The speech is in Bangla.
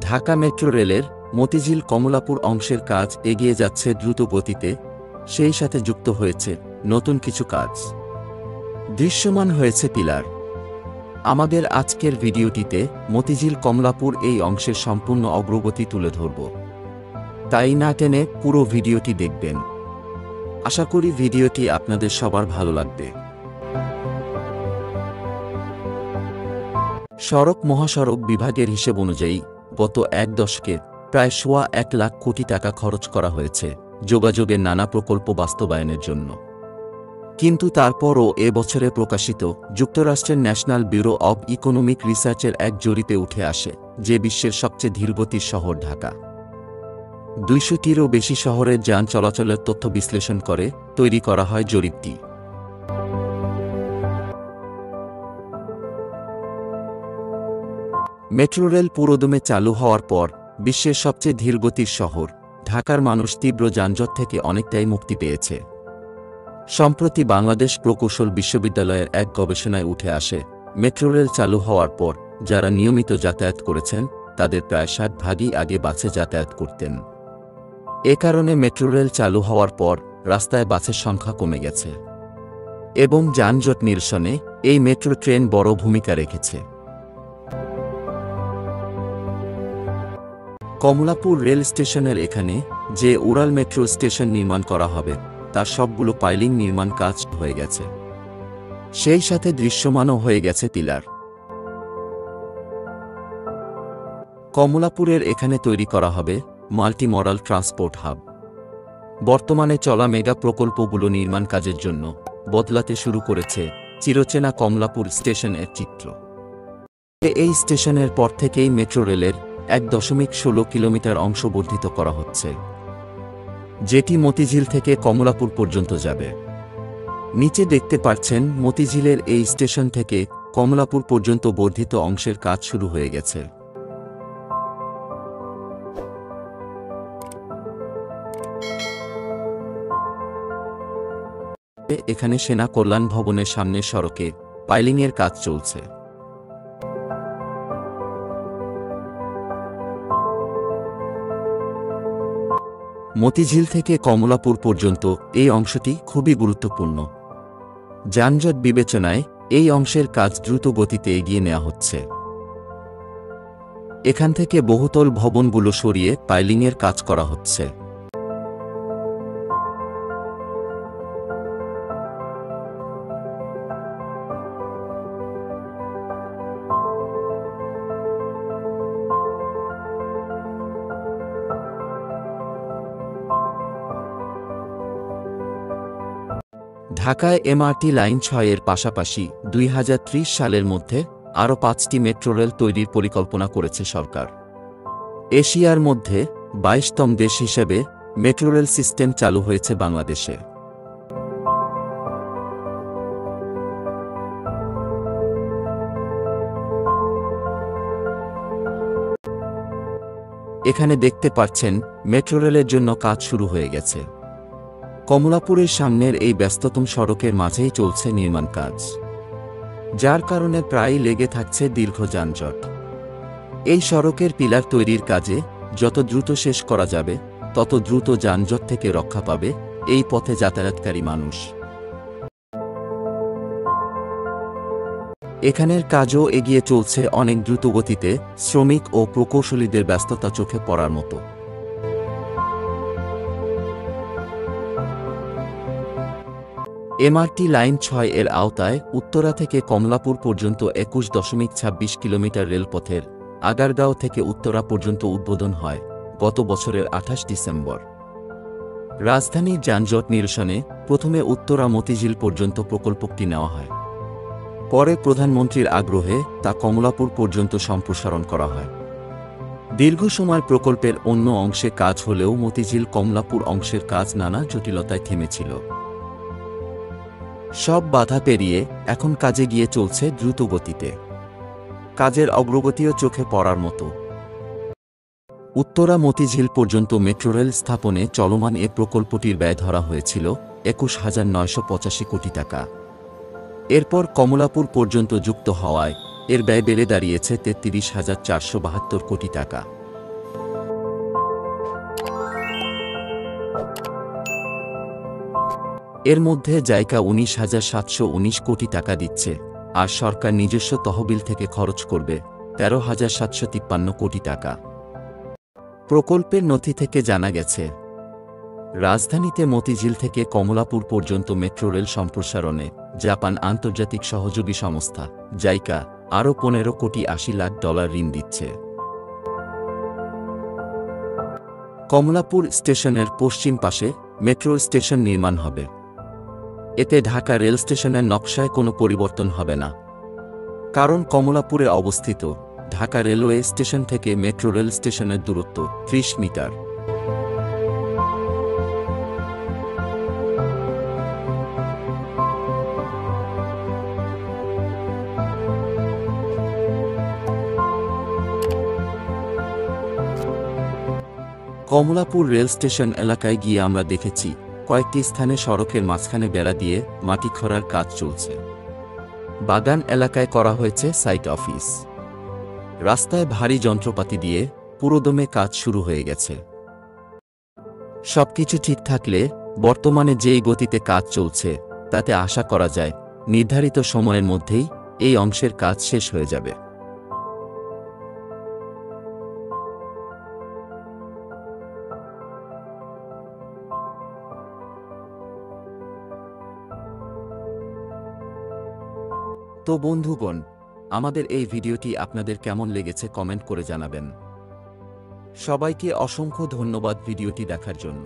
ঢাকা মেট্রো রেলের মতিঝিল কমলাপুর অংশের কাজ এগিয়ে যাচ্ছে দ্রুত গতিতে, সেই সাথে যুক্ত হয়েছে নতুন কিছু কাজ। দৃশ্যমান হয়েছে পিলার। আমাদের আজকের ভিডিওটিতে মতিঝিল কমলাপুর এই অংশের সম্পূর্ণ অগ্রগতি তুলে ধরব। তাই না টেনে পুরো ভিডিওটি দেখবেন। আশা করি ভিডিওটি আপনাদের সবার ভালো লাগবে। সড়ক মহাসড়ক বিভাগের হিসেব অনুযায়ী গত এক দশকে প্রায় সোয়া এক লাখ কোটি টাকা খরচ করা হয়েছে যোগাযোগের নানা প্রকল্প বাস্তবায়নের জন্য। কিন্তু তারপরও এ বছরে প্রকাশিত যুক্তরাষ্ট্রের ন্যাশনাল ব্যুরো অব ইকোনমিক রিসার্চের এক জরিপে উঠে আসে যে বিশ্বের সবচেয়ে ধীরগতির শহর ঢাকা। দুইশোটিরও বেশি শহরের যান চলাচলের তথ্য বিশ্লেষণ করে তৈরি করা হয় জরিপটি। মেট্রো রেল পুরোদমে চালু হওয়ার পর বিশ্বের সবচেয়ে ধীরগতির শহর। ঢাকার মানুষ তীব্র যানজট থেকে অনেকটাই মুক্তি পেয়েছে। সম্প্রতি বাংলাদেশ প্রকৌশল বিশ্ববিদ্যালয়ের এক গবেষণায় উঠে আসে, মেট্রো রেল চালু হওয়ার পর যারা নিয়মিত যাতায়াত করেছেন, তাদের প্রায় ষাট ভাগই আগে বাসে যাতায়াত করতেন। এ কারণে মেট্রো রেল চালু হওয়ার পর রাস্তায় বাসের সংখ্যা কমে গেছে। এবং যানজট নিরসনে এই মেট্রো ট্রেন বড় ভূমিকা রেখেছে। কমলাপুর রেল স্টেশনের এখানে যে উড়াল মেট্রো স্টেশন নির্মাণ করা হবে, তার সবগুলো পাইলিং নির্মাণ কাজ হয়ে গেছে। সেই সাথে দৃশ্যমানও হয়ে গেছে পিলার কমলাপুরের এখানে তৈরি করা হবে মাল্টি মডাল ট্রান্সপোর্ট হাব। বর্তমানে চলা মেগা প্রকল্পগুলো নির্মাণ কাজের জন্য বদলাতে শুরু করেছে চিরচেনা কমলাপুর স্টেশনের চিত্র। এই স্টেশনের পর থেকেই মেট্রো রেলের এক দশমিক ষোলো কিলোমিটার অংশ বর্ধিত করা হচ্ছে, যেটি মতিঝিল থেকে কমলাপুর পর্যন্ত যাবে। নিচে দেখতে পাচ্ছেন, মতিঝিলের এই স্টেশন থেকে কমলাপুর পর্যন্ত বর্ধিত অংশের কাজ শুরু হয়ে গেছে। এখানে সেনা কল্যাণ ভবনের সামনের সড়কে পাইলিংয়ের কাজ চলছে। মতিঝিল থেকে কমলাপুর পর্যন্ত এই অংশটি খুবই গুরুত্বপূর্ণ। যানজট বিবেচনায় এই অংশের কাজ দ্রুত গতিতে এগিয়ে নেওয়া হচ্ছে। এখান থেকে বহুতল ভবনগুলো সরিয়ে পাইলিংয়ের কাজ করা হচ্ছে। ঢাকায় এমআরটি লাইন ছয়ের পাশাপাশি দুই হাজার ত্রিশ সালের মধ্যে আরও পাঁচটি মেট্রো রেল তৈরির পরিকল্পনা করেছে সরকার। এশিয়ার মধ্যে বাইশতম দেশ হিসেবে মেট্রো রেল সিস্টেম চালু হয়েছে বাংলাদেশে। এখানে দেখতে পাচ্ছেন, মেট্রো রেলের জন্য কাজ শুরু হয়ে গেছে। কমলাপুরের সামনের এই ব্যস্ততম সড়কের মাঝেই চলছে নির্মাণ কাজ, যার কারণে প্রায়ই লেগে থাকছে দীর্ঘ যানজট। এই সড়কের পিলার তৈরির কাজে যত দ্রুত শেষ করা যাবে, তত দ্রুত যানজট থেকে রক্ষা পাবে এই পথে যাতায়াতকারী মানুষ। এখানের কাজও এগিয়ে চলছে অনেক দ্রুত গতিতে শ্রমিক ও প্রকৌশলীদের ব্যস্ততা চোখে পড়ার মতো। এমআরটি লাইন ছয় এর আওতায় উত্তরা থেকে কমলাপুর পর্যন্ত একুশ দশমিক ছাব্বিশ কিলোমিটার রেলপথের আগারগাঁও থেকে উত্তরা পর্যন্ত উদ্বোধন হয় গত বছরের আঠাশ ডিসেম্বর। রাজধানীর যানজট নিরসনে প্রথমে উত্তরা মতিঝিল পর্যন্ত প্রকল্পটি নেওয়া হয়। পরে প্রধানমন্ত্রীর আগ্রহে তা কমলাপুর পর্যন্ত সম্প্রসারণ করা হয়। দীর্ঘ সময় প্রকল্পের অন্য অংশে কাজ হলেও মতিঝিল কমলাপুর অংশের কাজ নানা জটিলতায় থেমেছিল। সব বাধা পেরিয়ে এখন কাজে গিয়ে চলছে দ্রুত গতিতে কাজের অগ্রগতিও চোখে পড়ার মতো। উত্তরা মতিঝিল পর্যন্ত মেট্রো রেল স্থাপনে চলমান এ প্রকল্পটির ব্যয় ধরা হয়েছিল একুশ হাজার নয়শো পঁচাশি কোটি টাকা। এরপর কমলাপুর পর্যন্ত যুক্ত হওয়ায় এর ব্যয় বেড়ে দাঁড়িয়েছে তেত্রিশ হাজার চারশো বাহাত্তর কোটি টাকা। এর মধ্যে জায়গা উনিশ হাজার সাতশো উনিশ কোটি টাকা দিচ্ছে, আর সরকার নিজস্ব তহবিল থেকে খরচ করবে তেরো হাজার সাতশো তিপ্পান্ন কোটি টাকা। প্রকল্পের নথি থেকে জানা গেছে, রাজধানীতে মতিঝিল থেকে কমলাপুর পর্যন্ত মেট্রো রেল সম্প্রসারণে জাপান আন্তর্জাতিক সহযোগী সংস্থা জাইকা আরও পনেরো কোটি আশি লাখ ডলার ঋণ দিচ্ছে। কমলাপুর স্টেশনের পশ্চিম পাশে মেট্রো স্টেশন নির্মাণ হবে। এতে ঢাকা রেল স্টেশনের নকশায় কোনো পরিবর্তন হবে না। কারণ কমলাপুরে অবস্থিত ঢাকা রেলওয়ে স্টেশন থেকে মেট্রো রেল স্টেশনের দূরত্ব ত্রিশ মিটার। কমলাপুর রেল স্টেশন এলাকায় গিয়ে আমরা দেখেছি কয়েকটি স্থানে সড়কের মাঝখানে বেড়া দিয়ে মাটি খোঁড়ার কাজ চলছে। বাগান এলাকায় করা হয়েছে সাইট অফিস। রাস্তায় ভারী যন্ত্রপাতি দিয়ে পুরোদমে কাজ শুরু হয়ে গেছে। সবকিছু ঠিক থাকলে বর্তমানে যেই গতিতে কাজ চলছে, তাতে আশা করা যায় নির্ধারিত সময়ের মধ্যেই এই অংশের কাজ শেষ হয়ে যাবে। তো বন্ধুগণ, আমাদের এই ভিডিওটি আপনাদের কেমন লেগেছে কমেন্ট করে জানাবেন। সবাইকে অসংখ্য ধন্যবাদ ভিডিওটি দেখার জন্য।